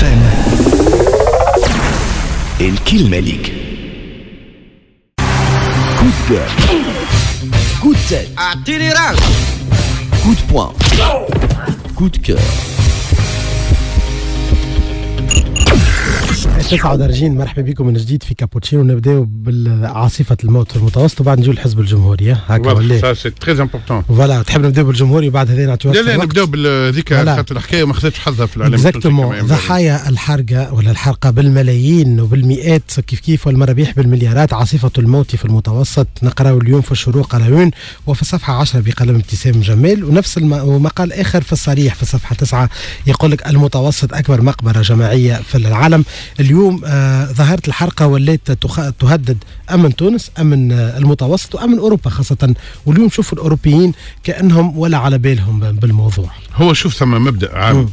FM kill Malik. Coup de cœur. Coup de tête. À Coup de poing. Coup de cœur. تسعة ودرجين مرحبا بكم من جديد في كابوتشينو. نبداو بالعاصفة الموت في المتوسط وبعد نجيو للحزب الجمهوري هكا ولا؟ ça c'est très important. voilà تحب نبداو بالجمهوري وبعد هذا نعطيو لا لا نبداو بالذيك. خاطر الحكاية ما خذتش حظها في كما exactement. ضحايا الحرقة ولا الحرقة بالملايين وبالمئات كيف كيف والمرابيح بالمليارات. عاصفة الموت في المتوسط نقراو اليوم في الشروق على وين؟ وفي الصفحة 10 بقلم ابتسام جمال. ونفس الم... ومقال آخر في الصريح في الصفحة 9 يقول لك المتوسط أكبر مقبرة جماعية في العالم. اليوم آه ظاهرة الحرقة ولات تخ... تهدد أمن تونس أمن آه المتوسط وأمن أوروبا خاصة. واليوم شوفوا الأوروبيين كأنهم ولا على بالهم بالموضوع. هو شوف ثم مبدأ عام.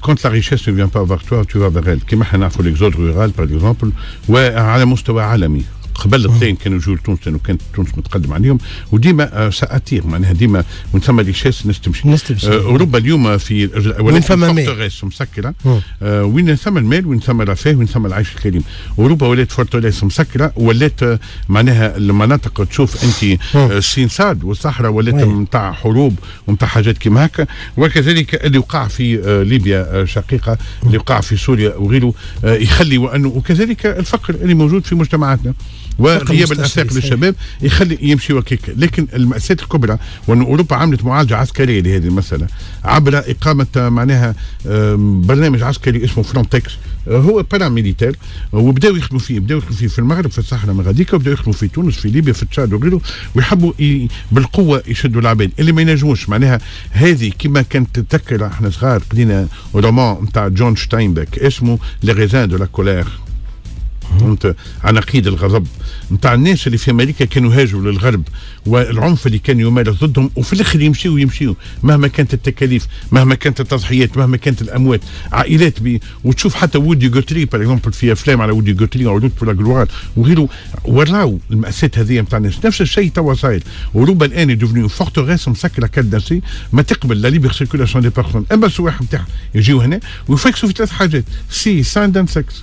quand la richesse ne vient pas vers toi tu vas vers elle. كما إحنا نعرفوا l'exode rural par exemple وعلى مستوى عالمي. قبل الاثنين كانوا يجوا لتونس لأنه كانت تونس متقدم عليهم وديما ça attire معناها ديما وين ثم richesse الناس تمشي الناس تمشي. آه، أوروبا اليوم في وين ثم مال. forteresse مسكرة. آه، وين ثم المال وين ثم الرفاه وين ثم العيش الكريم أوروبا ولات forteresse مسكرة ولات آه، معناها المناطق تشوف أنت آه، السين ساد والصحراء ولات. نتاع حروب ونتاع حاجات كيما هكا وكذلك اللي وقع في آه، ليبيا آه، شقيقة اللي وقع في سوريا وغيره آه، يخلي وانه وكذلك الفقر اللي موجود في مجتمعاتنا وغياب صحيح. للشباب يخلي يمشي وكيك. لكن المأساة الكبرى وأن أوروبا عملت معالجة عسكرية لهذه المسألة عبر إقامة آه، معناها برنامج عسكري اسمه فرونتكس آه، هو paramilitaire وبداوا يخدموا فيه بداوا يخدموا فيه في المغرب في الصحراء المغربية وبداوا يخدموا في تونس في ليبيا في تشاد وغيره ويحبوا بالقوة يشدوا العباد. اللي ما ينجموش معناها هذه كما كانت تذكر إحنا صغار قرينا roman نتاع جون شتاينبك اسمه Les raisins de la colère فهمت؟ عناقيد الغضب. نتاع الناس اللي في أمريكا كانوا هاجروا للغرب والعنف اللي كان يمارس ضدهم وفي الآخر يمشيوا يمشيوا. مهما كانت التكاليف مهما كانت التضحيات مهما كانت الأموات عائلات بي وتشوف حتى وودي جوتري باغ اكزومبل في أفلام على وودي جوتري أو روت بور وغيره. وراو المأساة هذه نتاع الناس. نفس الشيء توا صاير. أوروبا الآن ديفنيو فورتوريس مسكره كالداسي ما تقبل لا ليبر سيركولاسيون دي بيرسون أما السواح نتاعها يجيو هنا ويفكسوا في ثلاث حاجات. سي ساند اند سكس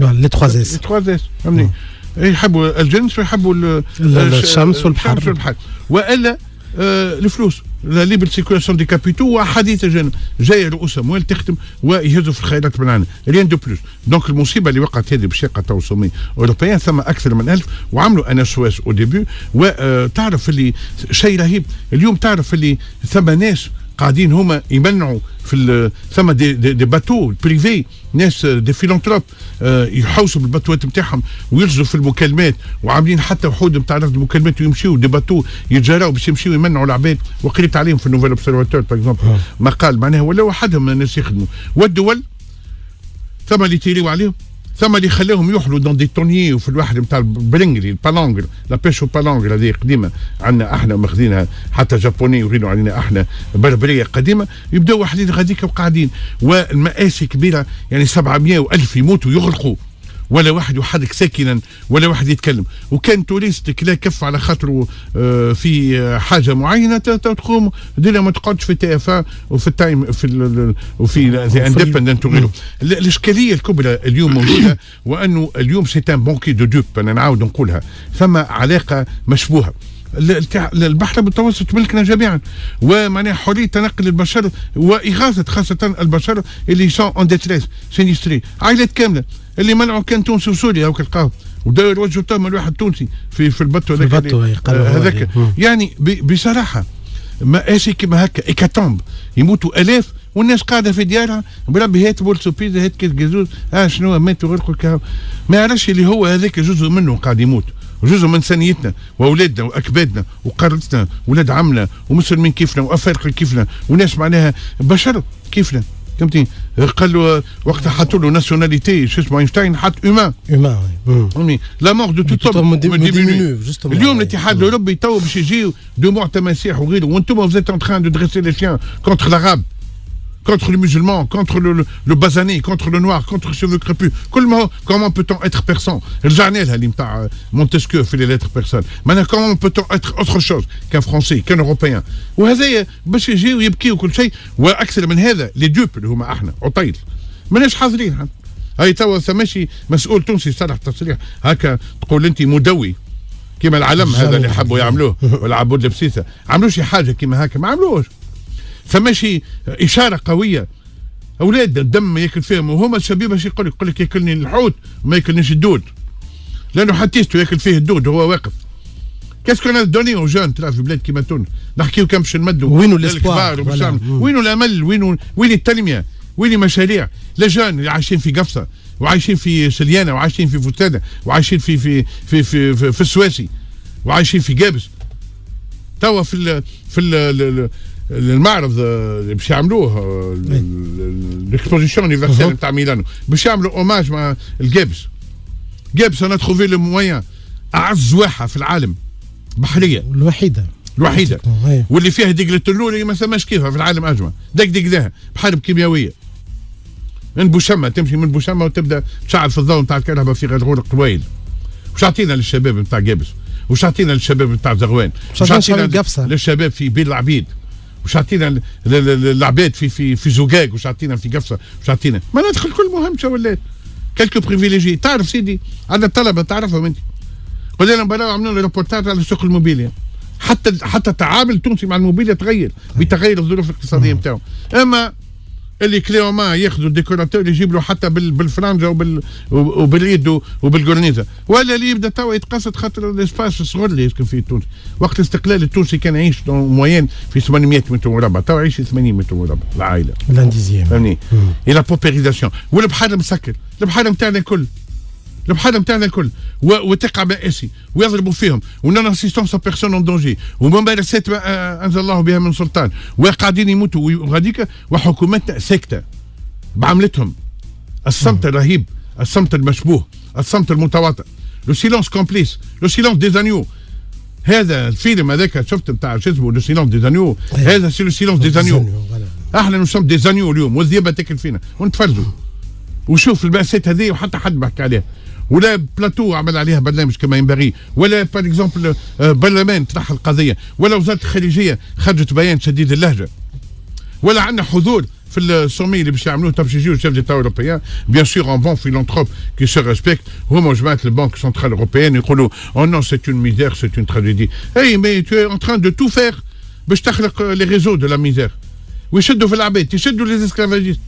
لي 3 اس 3 اس فهمني يحبوا الجنس ويحبوا ال- ال- الش- الشمس والبحر. الشمس والبحر والا آه الفلوس لا ليبر سيركولاسيون دي كابيتو وحديث الجانب جاي رؤوس اموال تخدم ويهزوا في الخيرات من عنا ريان دو بلوس دونك المصيبه اللي وقعت هذه بالشقه تو سومي اوروبيان ثم أكثر من ألف وعملوا أنا سواس أو ديبي وتعرف اللي شيء رهيب اليوم تعرف اللي ثم ناس قاعدين هما يمنعوا في ثم دي, دي, دي باتو بريفي ناس دي فيلانتروب آه، يحوسوا بالباتوات نتاعهم ويرجعوا في المكالمات وعاملين حتى وحود نتاع رفض المكالمات ويمشيوا دي باتو يتجراوا باش يمشيوا يمنعوا العباد. وقريت عليهم في النوفيل اوبسرفاتور باغ اكزومبل مقال معناها ولا وحدهم الناس يخدموا. والدول ثم اللي يتيريوا عليهم ثم اللي خلاهم يحلوا دون دي تونيي وفي الواحد نتاع البرنجري البالانجر لا بيشو بالانجر هذه قديمة عندنا إحنا ماخذينها حتى جابوني يغيروا علينا إحنا بربرية قديمة يبدأوا واحدين غاديك وقاعدين والمآسي كبيرة يعني 700 و1000 يموتوا يغرقوا. ولا واحد يحرك ساكنا ولا واحد يتكلم. وكان touriste كلا كف على خاطره آه، في حاجة معينة تقوم دينا ما تقعدش في تي إف وفي التايم في وفي ذا اندبندنت وغيره. ال- الإشكالية الكبرى اليوم موجودة وأنه اليوم c'est un banquet de dupes أنا نعاود نقولها. ثم علاقة مشبوهة. البحر المتوسط ملكنا جميعا. ومعناها حرية تنقل البشر وإغاثة خاصة البشر اللي sont en détresse sinistrés عائلات كاملة. اللي منعوا كان تونسي وسوريا هاك القاو وداير وجهه تهم الواحد تونسي في في ال bateau هذاك قالوا آه، هذاك. مم. يعني بصراحة مآسي كما هكا hécatombe يموتوا آلاف والناس قاعدة في ديارها بربي هات بولسو بيزا هات كاس جازوز آه شنو ماتوا غرقوا ما يعرفش اللي هو هذاك جزء منه قاعد يموت. وجزء من سنيتنا وأولادنا وأكبادنا وقارتنا ولاد عمنا ومسلمين كيفنا وأفارقة كيفنا. وناس معناها بشر كيفنا. فهمتني قال له وقتها حطوا له ناسيوناليتي شو اسمه اينشتاين حط اومان هيومان فهمني لا مور دو تو tout homme توب me diminue, justement. اليوم Ouais. الاتحاد الأوروبي تو باش يجيو دو مور تماسيح وغيره. وأنتم vous êtes en train de dresser les chiens contre l'arabe. Contre les musulmans, contre le, le, le basané, contre le noir, contre les cheveux crépus. Comment, comment peut-on être persan? نتاع مونتسكيو في les lettres persanes. Maintenant, comment peut-on être autre chose qu'un français, qu'un européen? وهذايا باش يجيو يبكيوا كل شيء وأكثر من هذا لي دوب اللي هما إحنا عطيل ماناش حاضرين حتى هاي توا ثماشي مسؤول تونسي صرح تصريح هكا تقول انت مدوي كما العلم هذا اللي حبوا يعملوه ولا عبود البسيسه عملوا شي حاجة كما هكا ما عملوش ثماشي إشارة قوية. أولاد الدم ياكل فيهم وهما الشبيبه باش يقول يقول لك ياكلني الحوت وما ياكلنيش الدود. لأنه حتيستو ياكل فيه الدود وهو واقف. qu'est-ce qu'on a donné aux jeunes نتاع في بلاد كيما تونس. نحكيو كم باش نمدوا وينو l'espoir وينو الأمل؟ وينو وين التنمية؟ وين المشاريع؟ les jeunes اللي عايشين في قفصة وعايشين في سليانة وعايشين في فوتانه وعايشين في في في في, في, في السواسي وعايشين في جابس توا في ال في ال المعرض اللي باش يعملوه l'exposition universelle نتاع ميلانو. باش يعملوا hommage مع الجابس جابس أنا تخوفي لو موان أعز واحة في العالم. بحرية. الوحيدة. الوحيدة. واللي فيها دقلة النور اللي ما سماش كيفها في العالم أجمع. دق دق لها بحرب كيميائية. من بوشمه تمشي من بوشمه وتبدأ تشعل في الضوء نتاع الكهرباء في غرغور قويل وش عطينا للشباب نتاع جابس وش عطينا للشباب نتاع زغوان؟ وش عطينا للشباب في بير العبيد؟ وش عطينا العباد في في في زقاق وش عطينا في قفصة وش عطينا ما ندخل كل مهم شو ولات quelques privilégiés تعرف سيدي عندنا الطلبة تعرفهم أنت. قلنا لهم بلاو عملوا ريبورتاج على سوق الموبيليا. حتى حتى التعامل التونسي مع الموبيليا تغير بتغير الظروف الاقتصادية نتاعو أما اللي كليو ما ياخذوا ال décorateur يجيب له حتى بالفرنجة وبال وباليد وبالجورنيزه ولا اللي يبدأ توا يتقصد خاطر ال espace الصغير اللي يسكن فيه تونس وقت الاستقلال التونسي كان يعيش moyenne في 800 متر مربع. توا يعيش 80 متر مربع. العائلة. le dixième فهمني؟ إلى paupérisation والبحر مسكر. البحر نتاعنا الكل. البحر نتاعنا الكل. وتقع مآسي ويضربوا فيهم. و non assistance personne en danger وممارسات أنزل الله بها من سلطان. وقاعدين يموتوا. وغاديك وحكومتنا ساكتة. بعملتهم. الصمت الرهيب. الصمت المشبوه. الصمت المتواطئ. le silence complice le silence des agneaux هذا الفيلم هذاك شفت بتاع شو اسمه؟ le silence des agneaux هذا c'est le silence des agneaux إحنا nous sommes des agneaux اليوم. والذئبه تاكل فينا ونتفرجوا. وشوف المأساة هذه وحتى حد بحكي عليها. ولا بلاتو عمل عليها برنامج كما ينبغي ولا par exemple برلمان طرح القضية ولا وزارة الخارجية خرجت بيان شديد اللهجة. ولا عندنا حضور في ال sommet اللي باش يعملوه باش يجيو ال chefs d'État européens bien sûr en bons philanthropes qui se respectent هما جماعة ال banque centrale européenne يقولوا oh non c'est une misère c'est une tragédie et mais t'es en train de tout faire باش تخلق les réseaux de la misère ويشدوا في العباد يشدوا les esclavagistes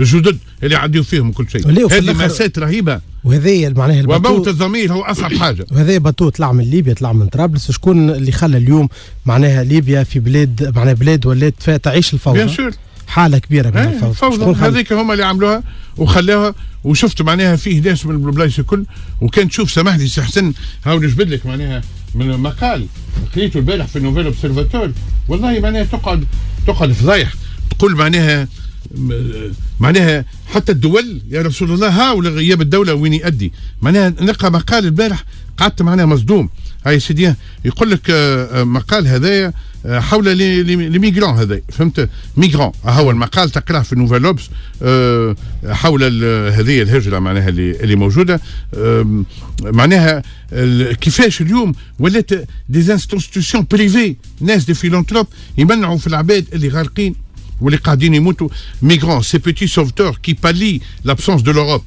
الجدد اللي عديوا فيهم كل شيء. هذه مأساة رهيبة. وهذه معناها ال bateau وموت الضمير هو أصعب حاجة. وهذا bateau طلع من ليبيا طلع من طرابلس. شكون اللي خلى اليوم معناها ليبيا في بلاد معناها بلاد ولات تعيش الفوضى؟ بيان حالة كبيرة من الفوضى. الفوضى هذيك هم اللي عملوها وخلاوها وشفت معناها فيه ناس من البلايص الكل. وكان تشوف سامح لي سي حسن هاو نجبد لك معناها من مقال قريته البارح في Nouvel Observateur. والله معناها تقعد تقعد فضايح. تقول معناها معناها حتى الدول يا رسول الله هاول غياب الدولة وين يؤدي؟ معناها نلقى مقال البارح قعدت معناها مصدوم. هاي سيدي يقول لك آه، آه، مقال هذايا آه، حول les migrants هذا. فهمت؟ migrants هو المقال تقرأه في Nouvel حول هذه الهجرة معناها اللي موجودة. معناها كيفاش اليوم ولات des institutions privées ناس des philanthropes يمنعوا في العباد اللي غارقين. واللي قاعدين يموتوا migrants ces petits sauveteurs qui pallient l'absence de l'Europe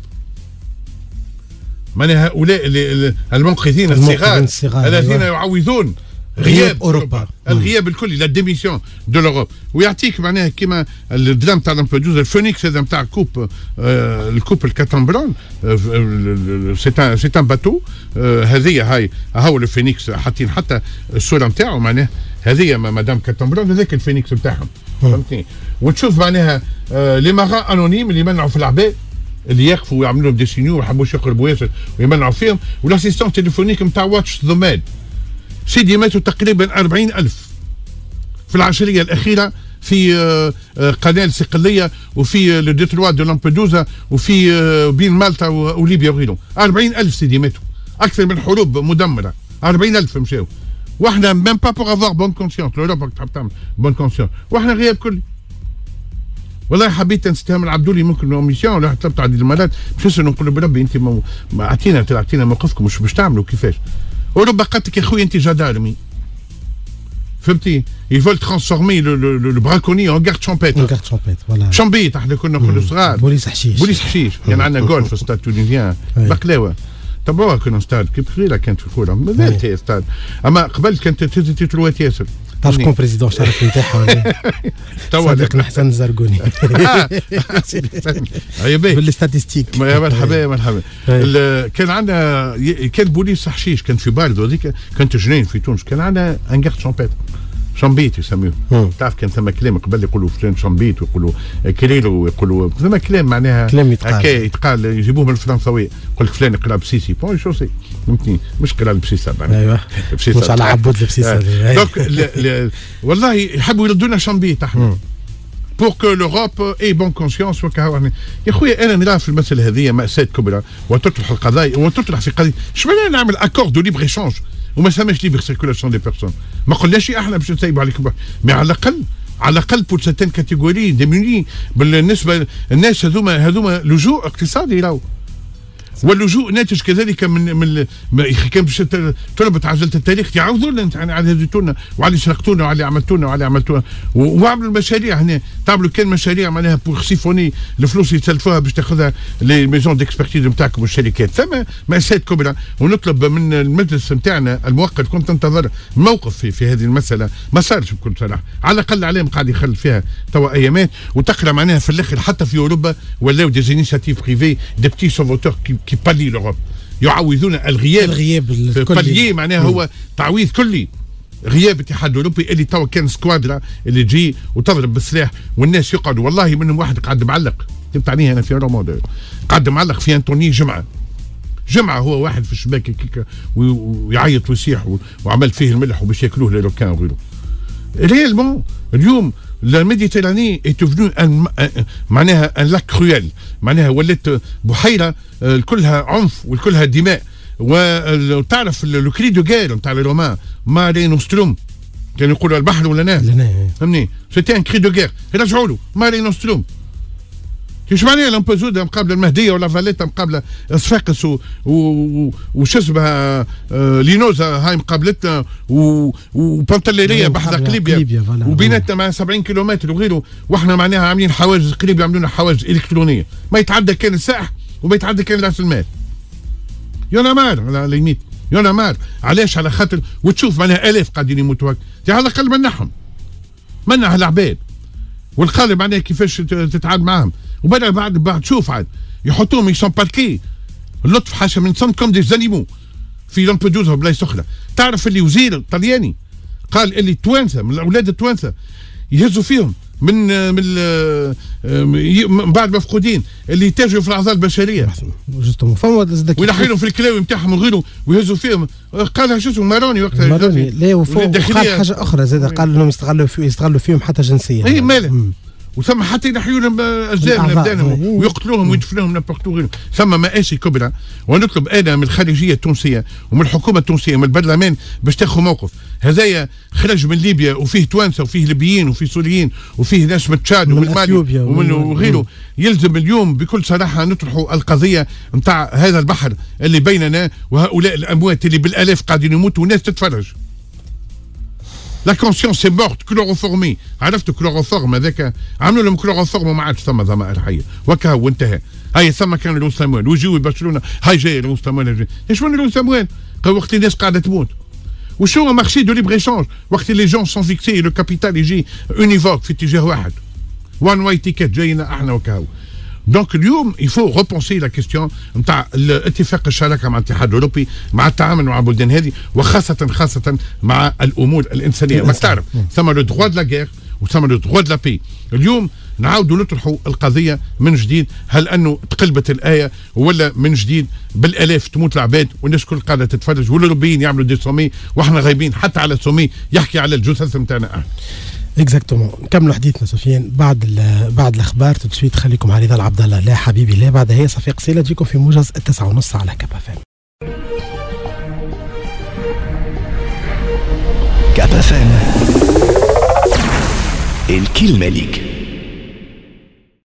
معناها هؤلاء المنقذين الصغار الذين يعوضون غياب أوروبا. الغياب الكلي la démission de l'Europe ويعطيك معناها كيما ال drame تاع لامبيدوزا الفونيكس هذا نتاع couple آه ال couple ال Catrambone c'est un c'est un bateau هذه هاي هاو الفينيكس حاطين حتى الصورة نتاعو معناها هذه مدام Catrambone هذاك الفينيكس نتاعهم فهمتني؟ وتشوف معناها آه les marins anonymes اللي يمنعوا في العباد اللي يقفوا ويعملوا لهم des signaux وما يحبوش يقربوا ياسر ويمنعوا فيهم وال assistance téléphonique نتاع Watch The Med سيدي ماتوا تقريبا 40 ألف. في العشرية الأخيرة في آه، آه، قناة صقليه وفي le détroit de Lampedusa وفي آه، بين مالطا وليبيا وغيرهم. 40 ألف سيدي ماتوا. أكثر من حروب مدمرة. 40 ألف مشاو. وإحنا même pas pour avoir bonne conscience لوروبا تحب تعمل bonne conscience وإحنا غياب كلي والله حبيت نستهم العبدولي ممكن émission ولا طلبت عديد المرات. مش نقول بربي أنت اعطينا أعطينا موقفكم مش باش تعملوا كيفاش. اوروبا قالت لك يا خويا انت gendarme فهمتي il faut transformer le braconnier en garde champêtre garde champêtre voilà شامبيت إحنا كنا نقولوا صغار بوليس حشيش بوليس حشيش كان عندنا جول في Stade Tunisien. بقلاوه تبعوها كنا ستاد كيف صغيره كانت في الكوره مازالت هي ستاد اما قبل كانت تيتروات ياسر تعرف شكون président شرف نتاعها ولا؟ توا صادق محسن الزرقوني باهي بال statistiques مرحبا مرحبا كان عندنا كان بوليس حشيش كان في باردو هذيك كانت جنين في تونس. كان عندنا un garde champêtre. شامبيت يسموه مم. تعرف كان ثم كلام قبل يقولوا فلان شامبيت ويقولوا كريلو ويقولوا ثم كلام معناها كلام يتقال. هكا يتقال يجيبوه من الفرنساويه يقول لك فلان يقرأ بسيسي. Bon je sais فهمتني؟ مش قرا بسيسا معناها. أيوه. بسيسا مش على عبود البسيسة. آه. Donc ل- ل- والله يحبوا يردونا شامبيت إحنا pour que l'Europe ait bonne conscience يا خويا أنا نرى في المسألة هذه ماساه كبرى وتطرح القضايا وتطرح في قضية. معناها نعمل accord de libre échange وما سماش libre circulation des personnes ما قلناش إحنا باش نسيبوا عليكم mais على الاقل على الأقل pour certaines catégories démunies بالنسبة الناس هذوما هذوما لجوء اقتصادي راهو. واللجوء ناتج كذلك من من كان باش ت- طلبت عجله التاريخ يعوضوا لنا على هزيتونا وعلى اللي سرقتونا وعلى عملتونا وعلى عملتونا و- واعملوا المشاريع هنا. تعملوا كان مشاريع معناها pour siphonner الفلوس اللي تسلفوها باش تاخذها les maisons d'expertise نتاعكم والشركات. ثم مأساة كبرى. ونطلب من المجلس نتاعنا المؤقت كنت ننتظر موقف في, في هذه المسألة. ما صارش بكل صراحة. على الأقل عليهم قاعد يخل فيها توا أيامات. وتقرأ معناها في الآخر حتى في أوروبا. ولاو des initiatives privées des petits sauveteurs qui pallient l'Europe يعوضون الغياب. الغياب الكلي. معناها هو تعويض كلي. غياب الاتحاد الأوروبي. اللي توا كان squadra اللي تجي وتضرب بالسلاح والناس يقعدوا. والله منهم واحد قاعد معلق. كتبت عليه أنا في roman قاعد معلق في أنطوني جمعة. جمعة هو واحد في الشباك ويعيط ويصيح و- وعمل فيه الملح وباش ياكلوه les requins وغيره. Réellement اليوم la Méditerranée est devenue un, un- معناها un lac cruel معناها ولات بحيره كلها عنف وكلها دماء وتعرف le cri de guerre نتاع الرومان Mare Nostrum كانوا يقولوا البحر ولا نار فهمني c'était un cri de guerre رجعوا له Mare Nostrum كيش معناها لامبوزودا مقابله المهدية ولا فاليتا مقابله صفاقس وش اسمها آه، لينوزا هاي مقابلتنا و- وبنطليريه أيوة، بحذا قليبيا. وبيناتنا مع 70 كيلومتر وغيره. وإحنا معناها عاملين حواجز قليبيا لنا حواجز إلكترونية. ما يتعدى كان السلع وما يتعدى كان راس المال. يونا مار على ليميت يونا مار علاش على خاطر؟ وتشوف معناها آلاف قاعدين يموتوا على الأقل منحهم. منع العباد والقالب معناها كيفاش تت- تتعامل معاهم. وبدا بعد بعد شوف عاد يحطوهم ils sont parqués اللطف حاشا من صمت comme des animaux. في لامبدوزا وبلايص أخرى تعرف اللي وزير طلياني؟ قال اللي التوانسه من الأولاد التوانسة. يهزوا فيهم من من بعد مفقودين اللي يتاجروا في الأعضاء البشرية. وينحيلهم في الكلاوي نتاعهم وغيره ويهزوا فيهم. قالها شو اسمه ماروني وقتها ماروني لا وقال حاجة أخرى زاد قال انهم يستغلوا في يستغلوا فيهم حتى جنسيا. اي ماله. وثم حتى من الأعضاء. ابدانهم. ويقتلوهم ويدفنوهم نابورت وغيره ثم مآسي كبرى ونطلب أنا من الخارجية التونسية ومن الحكومة التونسية ومن البرلمان باش تاخذ موقف. هذايا خرج من ليبيا وفيه توانسة وفيه ليبيين وفيه سوريين وفيه ناس من تشاد من ومن مالي ومن- وغيره. يلزم اليوم بكل صراحة نطرحوا القضية نتاع هذا البحر اللي بيننا وهؤلاء الأموات اللي بالالاف قاعدين يموتوا والناس تتفرج. La conscience est morte chloroformée عرفت chloroforme هذاك؟ عملوا لهم chloroforme وما عادش ثم ضمائر حيه وكا وانتهى هاي ثم كان لو سامويل. ويجيو يبشرونا هاي جاي لو سامويل. إيش من لو سامويل؟ وقت الناس قاعدة تموت. وشو marché de libre échange وقت les gens sont fixés le capital يجي univoque في اتجاه واحد. One way ticket جاينا أحنا وكاو donc اليوم il faut repenser la question نتاع اتفاق الشراكة مع الاتحاد الأوروبي مع التعامل مع البلدان هذه وخاصه خاصة مع الأمور الإنسانية. ما تعرف ثم le droit de la guerre وثم le droit de la paix اليوم نعاودوا نطرحوا القضية من جديد. هل أنه تقلبت الآية ولا من جديد؟ بالألاف تموت العباد والناس كل قاعدة تتفرج والأوروبيين يعملوا des sommets وإحنا غايبين حتى على sommet يحكي على الجثث نتاعنا Exactement نكملوا حديثنا سفيان بعد بعد الأخبار تسويت خليكم على رضا عبد الله. لا حبيبي لا بعد هي صفي قصيله تجيكم في موجز التسعة ونص على Cap FM Cap FM. الكلمة ليك.